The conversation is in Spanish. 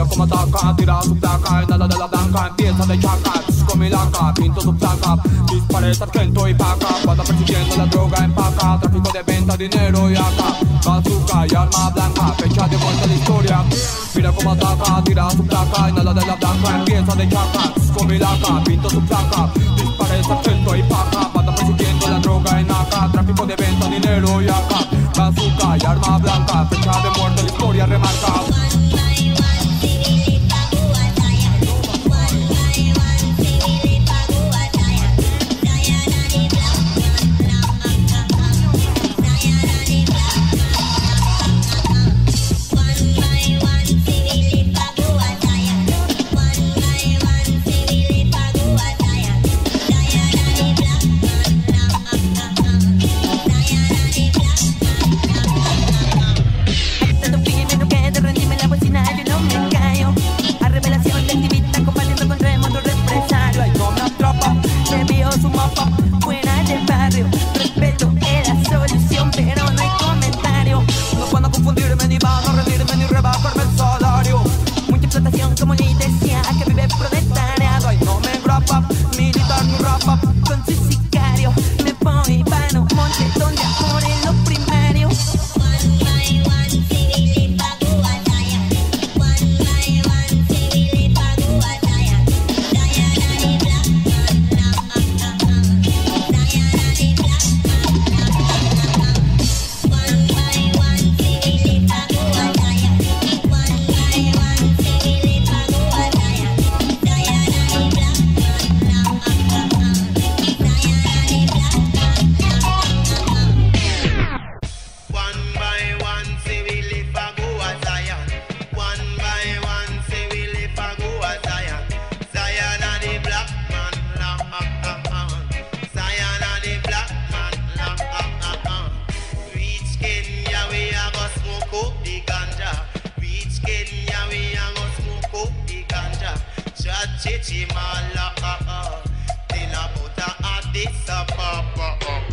mira cómo ataca, tira su placa, nada de la blanca, empieza de chaca, con mi laca, pinto su placa, dispare sargento y paca, cuando persiguiendo la droga en paca tráfico de venta, dinero y acá, bazooka y arma blanca, fecha de muerte de historia, mira cómo ataca, tira su placa, nada de la blanca, empieza de chaca, con mi laca, pinto su placa, dispare sargento y paca, cuando persiguiendo la droga en acá, tráfico de venta, dinero y acá. Chimala, him all up. a about the.